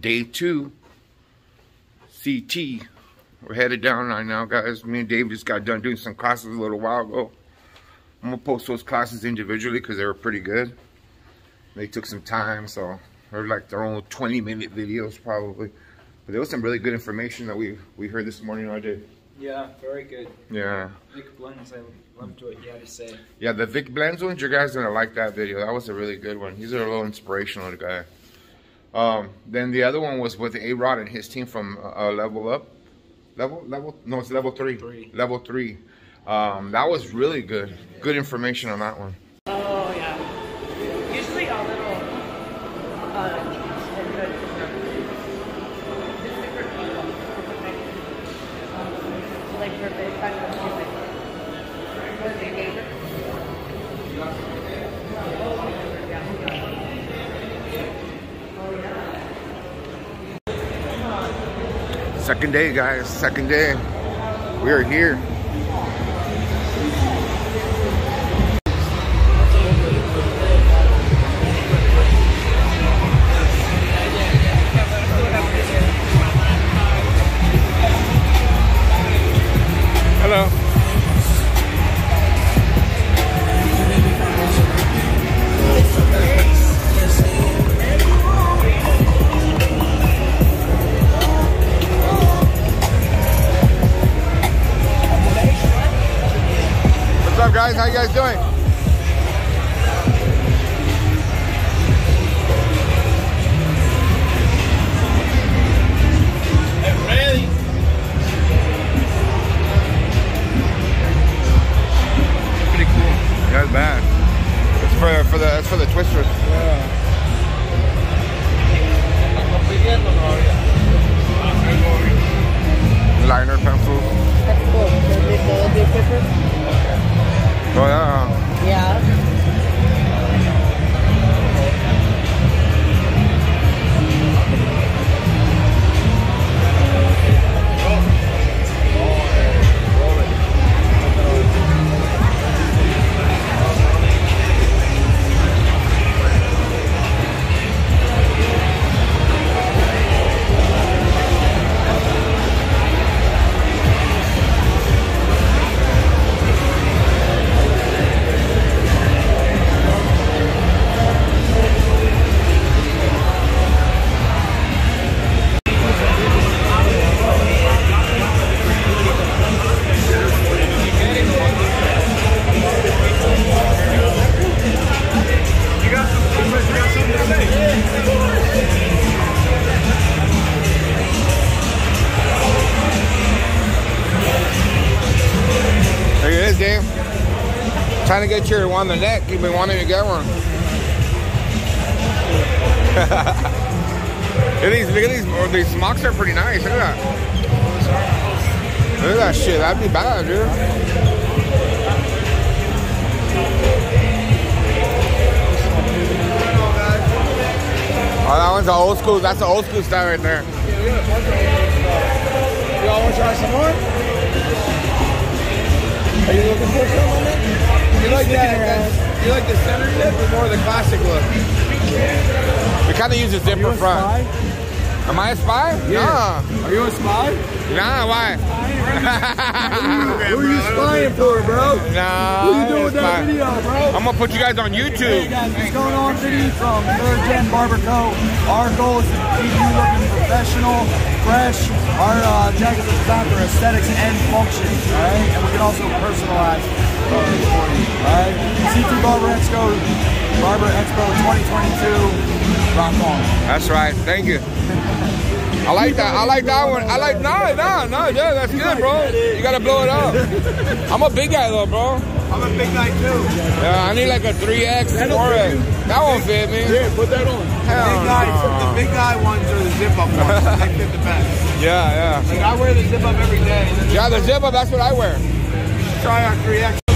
day two, CT. We're headed down right now, guys. Me and Dave just got done doing some classes a little while ago. I'm gonna post those classes individually because they were pretty good. They took some time, so they're like their own 20 minute videos probably. But there was some really good information that we we heard this morning, I did. Yeah, very good. Yeah. Vic Blends, I loved what you had to say. Yeah, the Vic Blends ones, you guys are gonna like that video. That was a really good one. He's a little inspirational guy. Um, then the other one was with A Rod and his team from uh, Level Up. Level level no, it's level three. Three. Level three. Um, that was really good. Good information on that one. Oh yeah. Usually a little uh, cheese are good for just different people. Um, like for big kind of music. What is it, Gator? Second day, guys. Second day. We are here. Guys? How you guys doing? Pretty cool. Yeah, it's bad. It's for for the it's for the twisters. Liner pencils. That's cool. Does it go a bit different? Oh yeah. Yeah. On the neck. You've been wanting to get one. look at these, look at these, oh, these smocks are pretty nice. Look at that. Look at that shit. That'd be bad, dude. Oh, that one's an old school. That's the old school style right there. Y'all want to try some more? Are you looking for some on that? You like that? that- You like the center tip or more the classic look? We kind of use a zipper front. Am I a spy? Nah. Are you a spy? Nah, why? Who are you spying for, bro? Nah. What are you doing with that video, bro? I'm gonna put you guys on Hey YouTube. guys, what's going on? Vinny from Third Gen Barber Co. Our goal is to keep you looking professional, fresh. Our uh, jackets are designed for aesthetics and function, alright? And we can also personalize clothing for you, alright? CT Barber Expo, Barber Expo 2022. Rock on. That's right. Thank you. I like that. I like that one. I like no, no, no. Yeah, that's good, bro. You gotta blow it up. I'm a big guy though, bro. I'm a big guy too. Yeah, I need like a 3X, 4X. That won't fit me. Yeah, put that on. Hell Big guys, no. the big guy ones are the zip up ones. they fit the best. Yeah, yeah. Like I wear the zip up every day. Yeah. Yeah, the zip up, that's what I wear. try our 3X.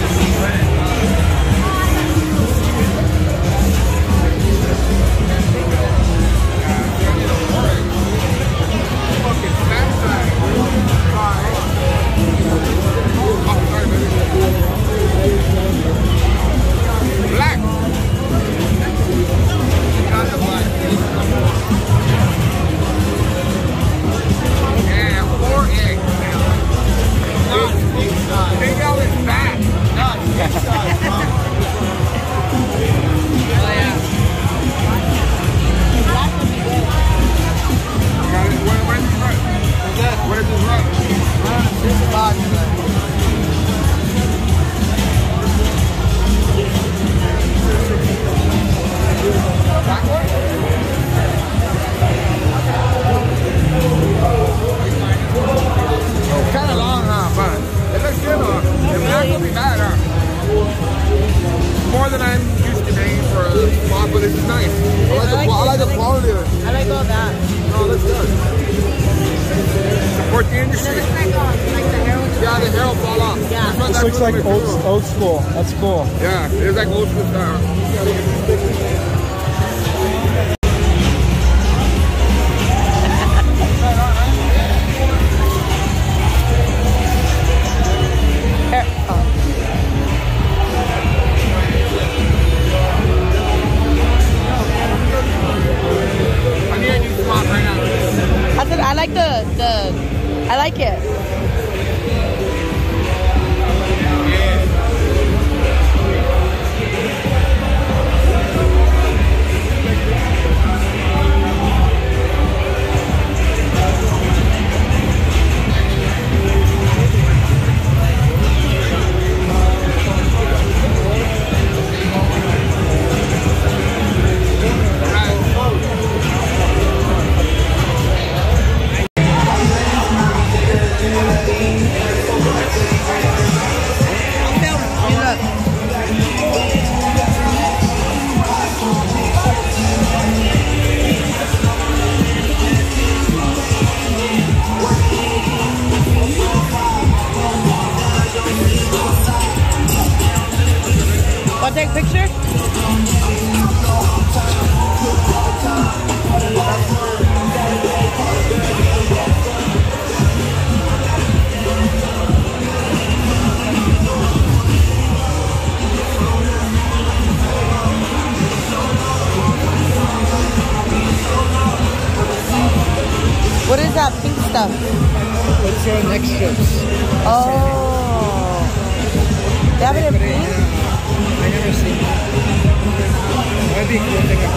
That's cool. Yeah, it was like old school style.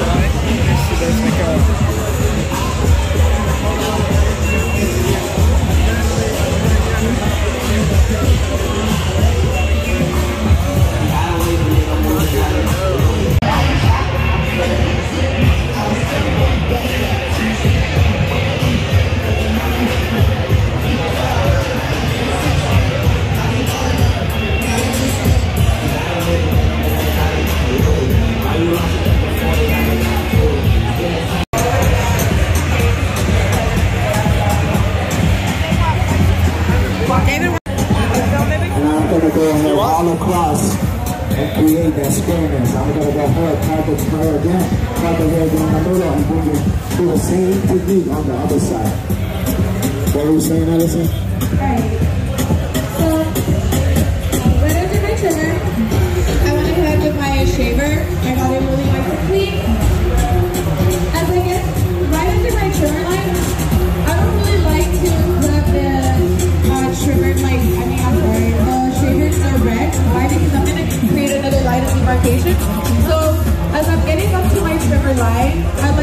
vai, se desse naquela. again, i'm going to the same technique on the other side. What are we saying, Allison? Right. So, right did my dinner, I went ahead with my shaver. I thought it really went to clean. side.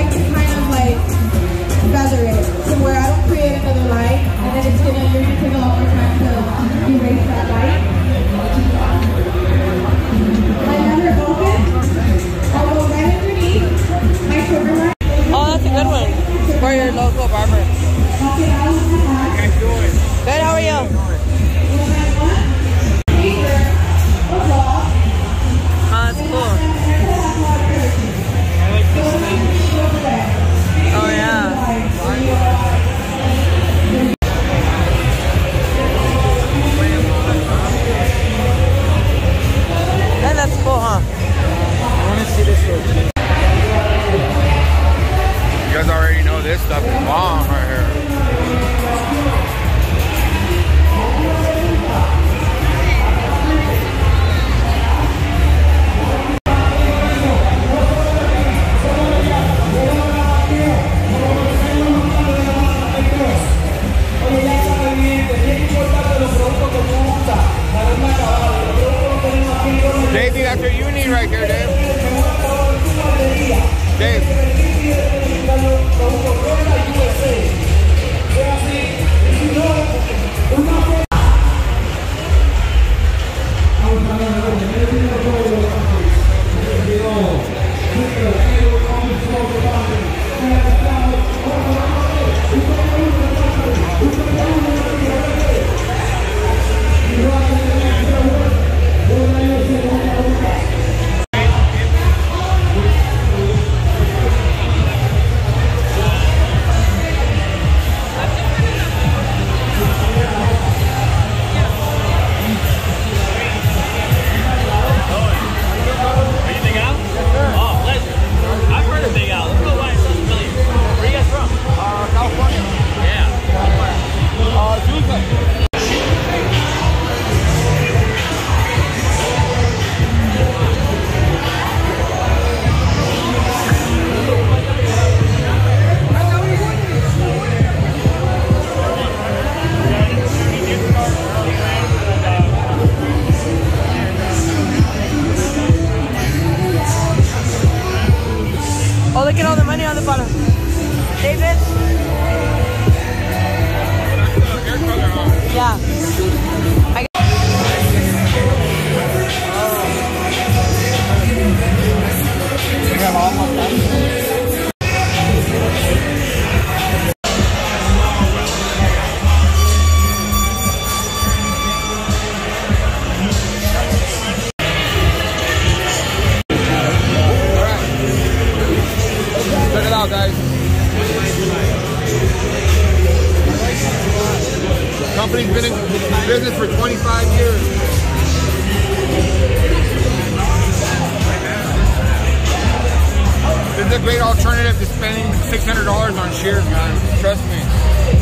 $600 on shears, man. Trust me.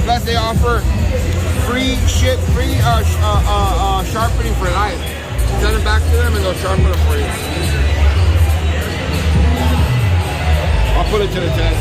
Plus, they offer free shit, free uh, uh, uh, uh, sharpening for life. Send it back to them and they'll sharpen it for you. I'll put it to the test.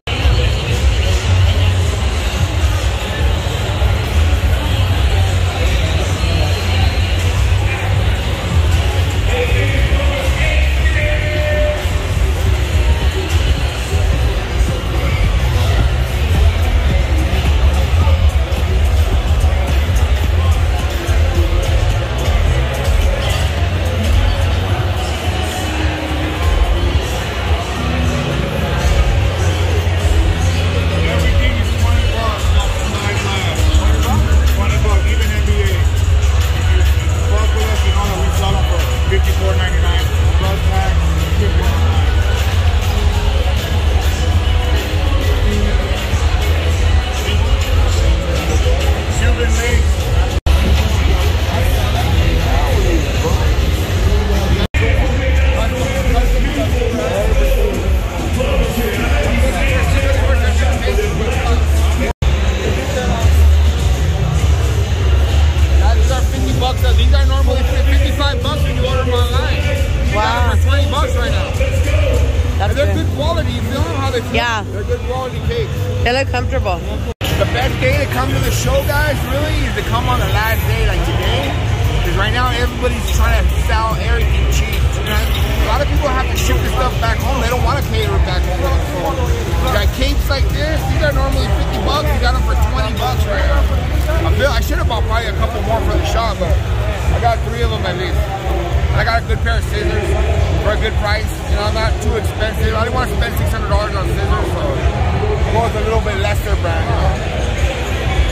a little brand, you know.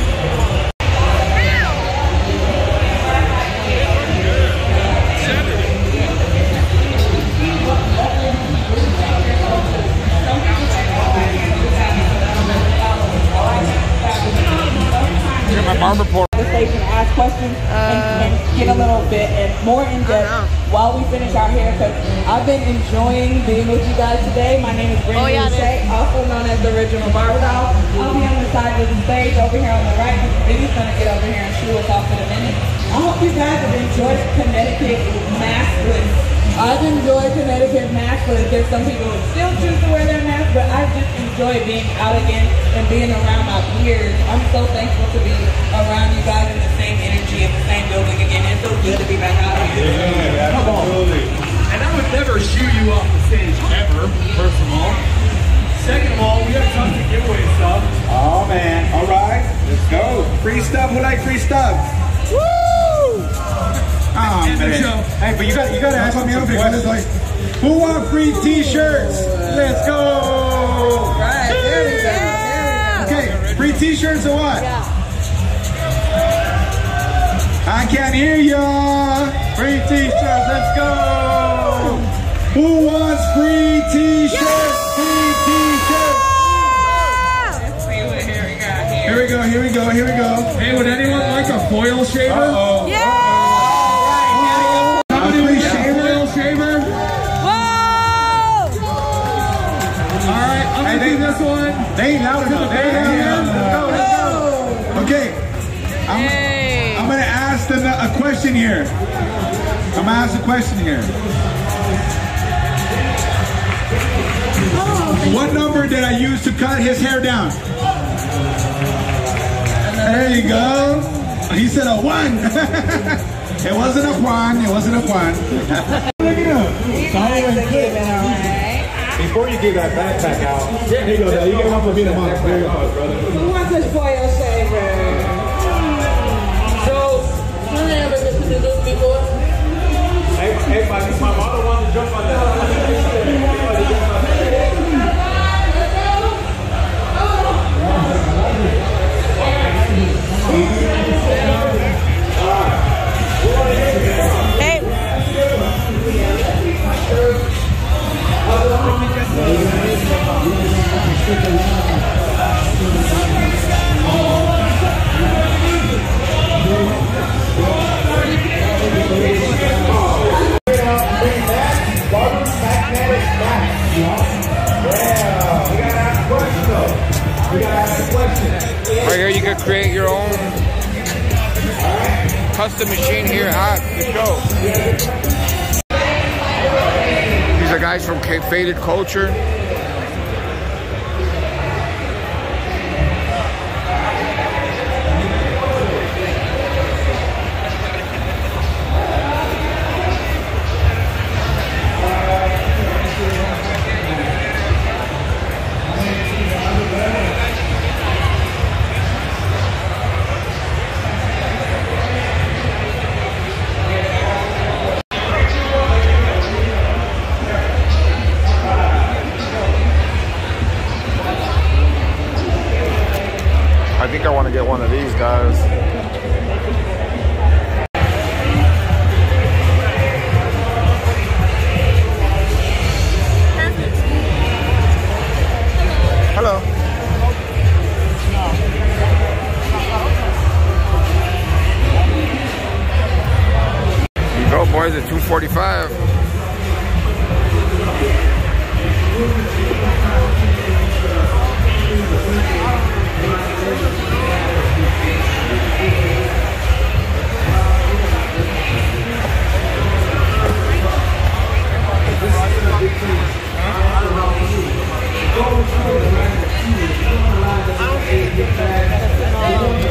Get my barber pole. the station, ask questions, and, and get a little bit and more in depth while we finish our hair because I've been enjoying being with you guys today. My name is Brandon Oh, yeah, Shea, also known as the Original Barber Doll. I'll be on the side of the stage over here on the right. Vinny's gonna get over here and show us off in a minute. I hope you guys have enjoyed Connecticut maskless. I've enjoyed Connecticut maskless. There's some people who still choose to wear their mask, but I just enjoy being out again and being around my peers. I'm so thankful to be around you guys in the same energy in the same building again. It's so good to be back out here. Come on. And I would never shoo you off the stage ever, first of all. Second of all, we have tons of giveaway stuff. Oh man, all right, let's go. Free stuff, we like free stuff. Woo! Oh End the man. show. Hey, but you got you got to ask me other questions. Who want free T-shirts? Let's go. Right, there we go. Okay, free T-shirts or what? I can't hear ya. Free T-shirts, let's go. Who wants free T-shirts? Free T-shirts. Here. Here we go, here we go, here we go. Hey, would anyone like a foil shaver? Uh-oh. Somebody A free want a foil shaver? Whoa! All right, I'm gonna they- do this one. They ain't loud enough. They ain't loud enough. Go. Okay. I'm, I'm gonna ask them a a question here. I'm gonna ask a question here. What number did I use to cut his hair down? There you go. He said a one. it wasn't a one. It wasn't a one. Look at him. Before you give that backpack out, here you go. Now you get one for being a month. There you go, brother. Who wants a foil shaver? So, you never get to do this before? Hey, hey, my, my mother wanted to jump on that. Right here, you can create your own custom machine here at the show. Guys from Faded Culture.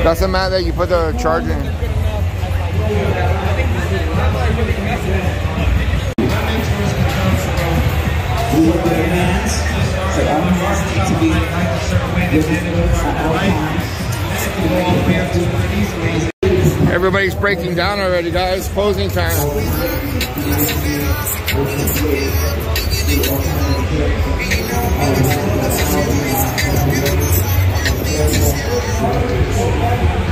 Doesn't matter, you put the charger in. Everybody's breaking down already, guys. Posing time. そうなんだ。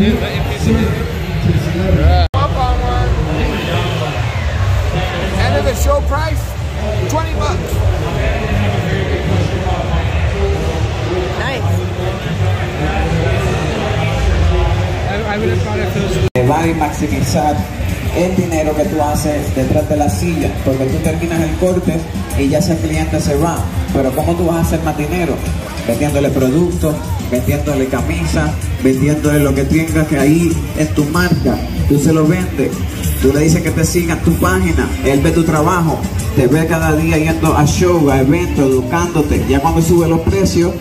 Up. End of the show price, 20 bucks. Nice. Va a maximizar el dinero que tú haces detrás de la silla, porque tú terminas el corte y ya ese cliente se va. Pero ¿cómo tú vas a hacer más dinero? Vendiéndole productos, vendiéndole camisa, vendiéndole lo que tengas que ahí en tu marca. Tú se lo vendes. Tú le dices que te siga en tu página, él ve tu trabajo, te ve cada día yendo a show, a eventos, educándote. Ya cuando sube los precios,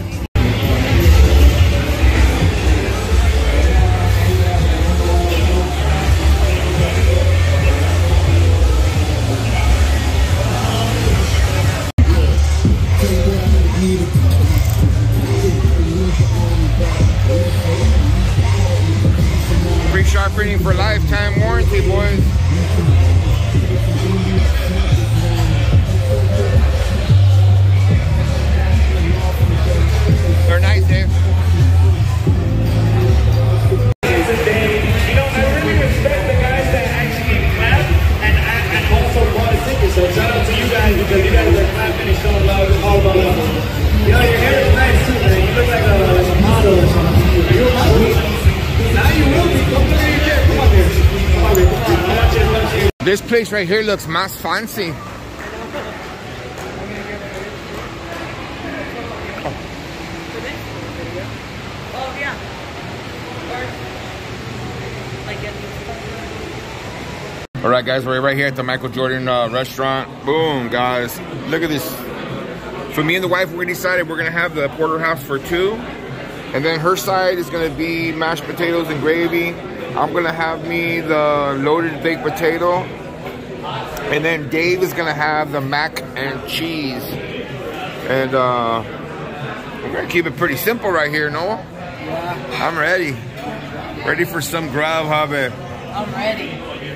This right here looks más fancy. All right, guys, we're right here at the Michael Jordan uh, restaurant. Boom, guys. Look at this. For me and the wife, we decided we're going to have the porterhouse for two. And then her side is going to be mashed potatoes and gravy. I'm going to have me the loaded baked potato. And then Dave is going to have the mac and cheese. And uh, we're going to keep it pretty simple right here, Noah. Yeah, I'm ready. Ready for some grub, hubby. I'm ready.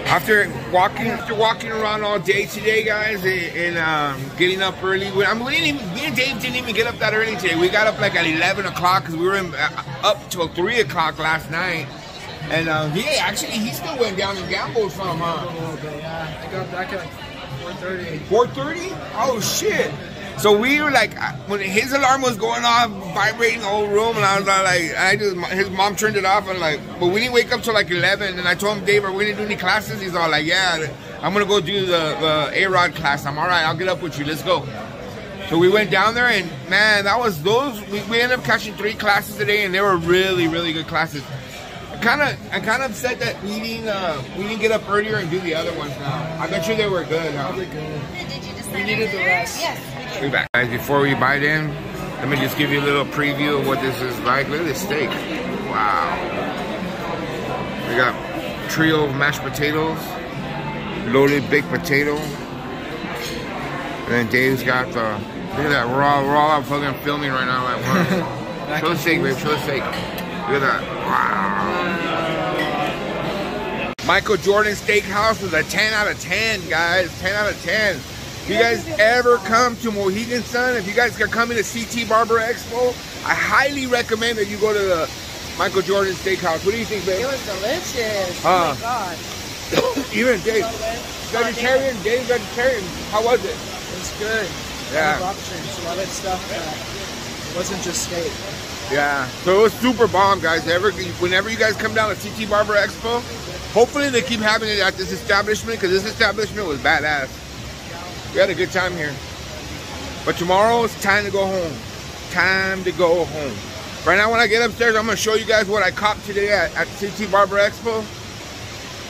After walking, after walking around all day today, guys, and, and um, getting up early. we- I mean, we didn't even, me and Dave didn't even get up that early today. We got up like at 11 o'clock because we were in, uh, up till 3 o'clock last night. And uh, yeah, actually, he still went down and gambled some, huh? A little bit, yeah. I got back at 4.30. 4:30? Oh shit! So we were like, uh, when his alarm was going off, vibrating the whole room, and I was like, I just, his mom turned it off, and like, but we didn't wake up till like 11. And I told him, Dave, are we gonna do any classes? He's all like, Yeah, I'm gonna go do the, the A Rod class. I'm all right. I'll get up with you. Let's go. So we went down there, and man, that was those. We, we ended up catching three classes today, and they were really, really good classes. I kind of, I kind of upset that we didn't, uh, we didn't get up earlier and do the other ones. Now I bet you they were good. Huh? We needed the rest. Yes, Be back. Guys, before we bite in, let me just give you a little preview of what this is like. Look at this steak. Wow. We got trio of mashed potatoes, loaded baked potato. And then Dave's got the, look at that, we're all, we're all out fucking filming right now. Like, wow. Show the steak, babe, show the steak. Look at that. Wow. Michael Jordan Steakhouse is a 10 out of 10, guys. 10 out of 10. If you guys ever come to Mohegan Sun, if you guys are coming to CT Barber Expo, I highly recommend that you go to the Michael Jordan Steakhouse. What do you think, babe? It was delicious. Huh. Oh my god. Even Dave, vegetarian, Dave vegetarian. How was it? It was good. Yeah. A lot of options, a lot of stuff that wasn't just steak. Yeah. So it was super bomb, guys. Ever, whenever you guys come down to CT Barber Expo, hopefully they keep having it at this establishment because this establishment was badass. We had a good time here. But tomorrow it's time to go home. Time to go home. Right now, when I get upstairs, I'm gonna show you guys what I copped today at, at CT Barber Expo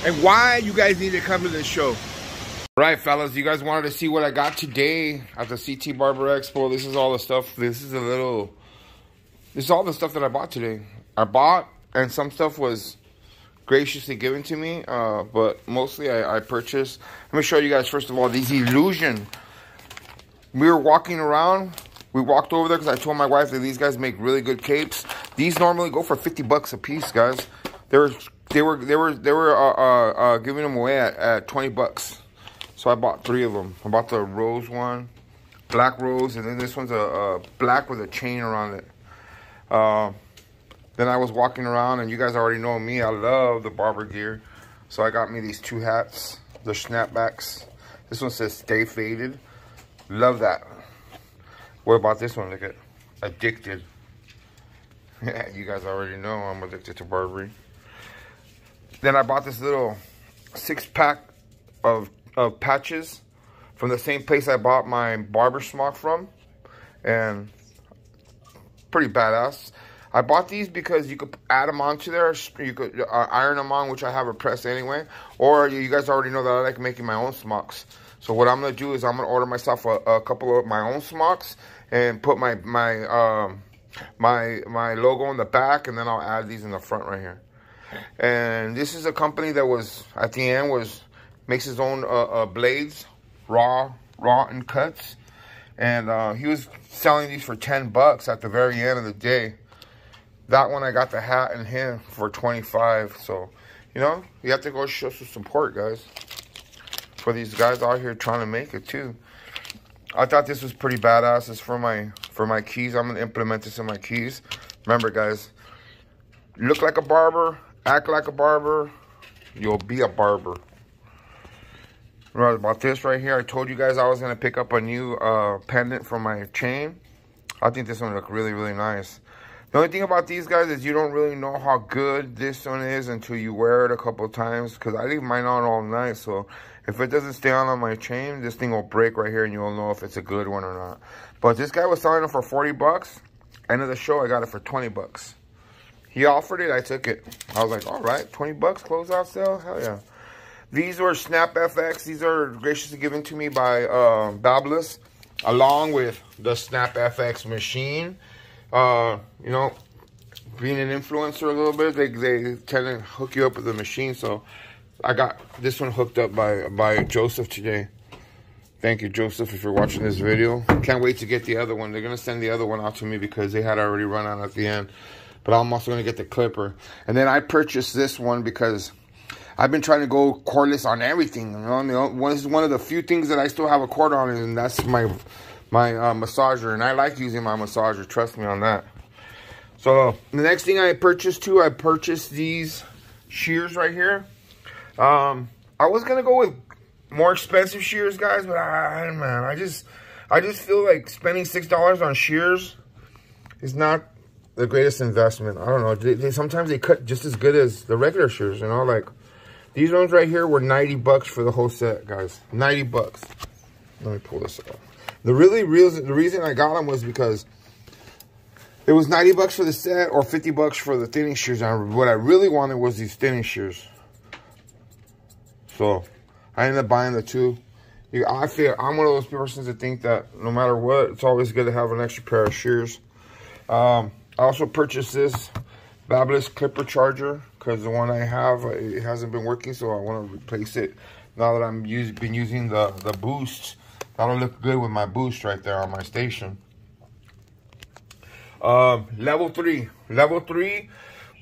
and why you guys need to come to this show. All right, fellas, you guys wanted to see what I got today at the CT Barber Expo. This is all the stuff. This is a little. This is all the stuff that I bought today. I bought, and some stuff was graciously given to me, uh, but mostly I, I purchased. Let me show you guys first of all these illusion. We were walking around. We walked over there because I told my wife that these guys make really good capes. These normally go for fifty bucks a piece, guys. They were they were they were they were uh, uh, uh, giving them away at, at twenty bucks. So I bought three of them. I bought the rose one, black rose, and then this one's a, a black with a chain around it. Uh, then I was walking around, and you guys already know me. I love the barber gear. So I got me these two hats, the snapbacks. This one says stay faded. Love that. What about this one? Look at addicted. you guys already know I'm addicted to Burberry. Then I bought this little six pack of, of patches from the same place I bought my barber smock from. And pretty badass. I bought these because you could add them onto there. You could uh, iron them on, which I have a press anyway. Or you guys already know that I like making my own smocks. So what I'm going to do is I'm going to order myself a, a, couple of my own smocks and put my my um, my my logo on the back, and then I'll add these in the front right here. And this is a company that was at the end was makes his own uh, uh, blades, raw raw and cuts, and uh, he was selling these for 10 bucks at the very end of the day. That one I got the hat and him for 25. So, you know, you have to go show some support, guys. For these guys out here trying to make it too. I thought this was pretty badass. It's for my for my keys. I'm gonna implement this in my keys. Remember, guys, look like a barber, act like a barber, you'll be a barber. Right about this right here, I told you guys I was gonna pick up a new uh, pendant for my chain. I think this one look really, really nice. The only thing about these guys is you don't really know how good this one is until you wear it a couple times. Because I leave mine on all night. So if it doesn't stay on on my chain, this thing will break right here and you'll know if it's a good one or not. But this guy was selling it for 40 bucks. End of the show, I got it for 20 bucks. He offered it, I took it. I was like, all right, 20 bucks, closeout sale? Hell yeah. These were Snap FX. These are graciously given to me by uh, along with the Snap FX machine uh, you know, being an influencer a little bit, they, they tend to hook you up with the machine. So I got this one hooked up by, by Joseph today. Thank you, Joseph, if you're watching this video. Can't wait to get the other one. They're going to send the other one out to me because they had already run out at the end. But I'm also going to get the clipper. And then I purchased this one because I've been trying to go cordless on everything. You know, this is one of the few things that I still have a cord on, and that's my my uh, massager, and I like using my massager. Trust me on that. So the next thing I purchased too, I purchased these shears right here. Um, I was gonna go with more expensive shears, guys, but I, man, I just, I just feel like spending six dollars on shears is not the greatest investment. I don't know. They, they, sometimes they cut just as good as the regular shears, you know. Like these ones right here were ninety bucks for the whole set, guys. Ninety bucks. Let me pull this out. The really real the reason I got them was because it was 90 bucks for the set or 50 bucks for the thinning shears. And what I really wanted was these thinning shears. So I ended up buying the two. I feel I'm one of those persons that think that no matter what, it's always good to have an extra pair of shears. Um, I also purchased this Babyliss clipper charger because the one I have it hasn't been working, so I want to replace it now that I'm use, been using the the boost That'll look good with my boost right there on my station. Um, level three. Level three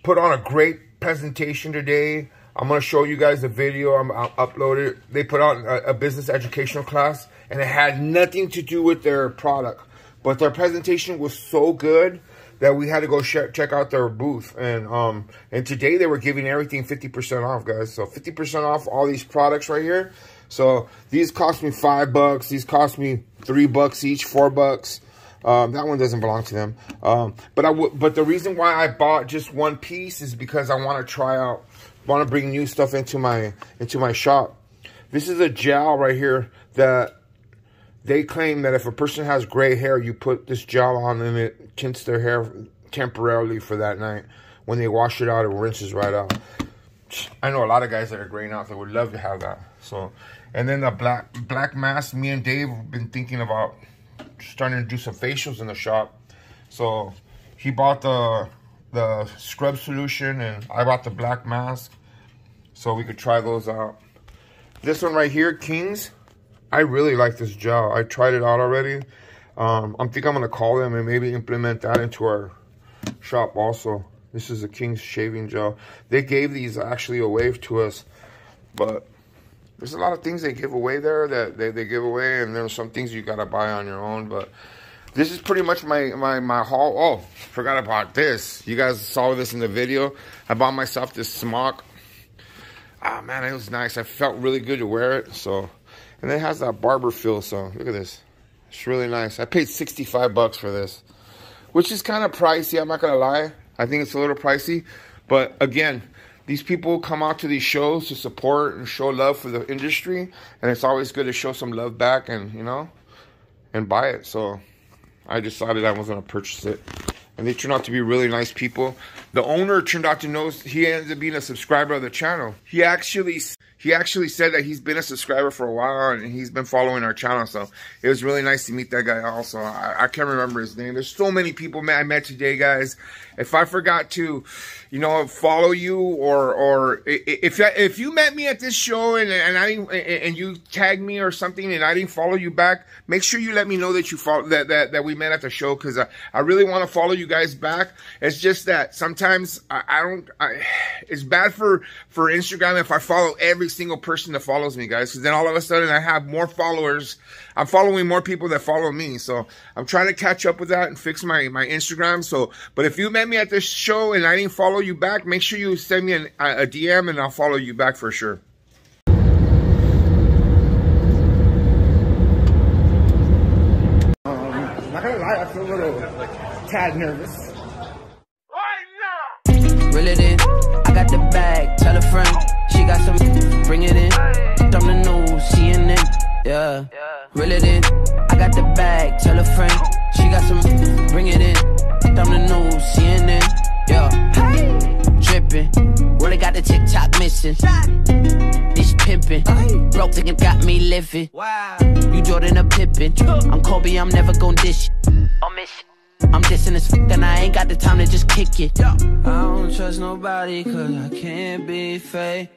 put on a great presentation today. I'm going to show you guys the video. I'm, I'll upload it. They put on a, a business educational class, and it had nothing to do with their product. But their presentation was so good that we had to go check out their booth. And um, and today they were giving everything 50% off, guys. So 50% off all these products right here. So these cost me five bucks. These cost me three bucks each, four bucks. Um, that one doesn't belong to them. Um, but I but the reason why I bought just one piece is because I want to try out, want to bring new stuff into my into my shop. This is a gel right here that they claim that if a person has gray hair, you put this gel on and it tints their hair temporarily for that night. When they wash it out, it rinses right out. I know a lot of guys that are graying out that would love to have that. So and then the black black mask, me and Dave have been thinking about starting to do some facials in the shop. So he bought the the scrub solution and I bought the black mask. So we could try those out. This one right here, Kings. I really like this gel. I tried it out already. Um, I think I'm going to call them and maybe implement that into our shop also. This is a King's shaving gel. They gave these actually away to us, but there's a lot of things they give away there that they, they give away, and there's some things you gotta buy on your own. But this is pretty much my my my haul. Oh, forgot about this. You guys saw this in the video. I bought myself this smock. Ah oh, man, it was nice. I felt really good to wear it. So, and it has that barber feel. So look at this. It's really nice. I paid 65 bucks for this, which is kind of pricey. I'm not gonna lie. I think it's a little pricey, but again, these people come out to these shows to support and show love for the industry, and it's always good to show some love back and you know, and buy it. So I decided I was gonna purchase it, and they turned out to be really nice people. The owner turned out to know he ended up being a subscriber of the channel. He actually he actually said that he's been a subscriber for a while and he's been following our channel. So it was really nice to meet that guy also. I, I can't remember his name. There's so many people I met today, guys. If I forgot to, you know, follow you or or if if you met me at this show and and I and you tagged me or something and I didn't follow you back, make sure you let me know that you follow that that that we met at the show because I, I really want to follow you guys back. It's just that sometimes I, I don't. I, it's bad for for Instagram if I follow every single person that follows me, guys, because then all of a sudden I have more followers. I'm following more people that follow me. So I'm trying to catch up with that and fix my, my Instagram. So, but if you met me at this show and I didn't follow you back, make sure you send me an, a, a DM and I'll follow you back for sure. Um, not gonna lie, I feel a little tad nervous. Reel it in, I got the bag, tell a friend, she got some, bring it in, on the news, CNN, yeah. Reel it in, I got the bag, tell a friend, she got some, bring it in, on the news, CNN, yeah. Hey. Drippin', really got the TikTok missing. This pimpin', broke thinking got me living. Wow. You Jordan a Pippen, I'm Kobe, I'm never gon' dish. I'll miss I'm dissing as fuck and I ain't got the time to just kick it. I don't trust nobody cause I can't be fake.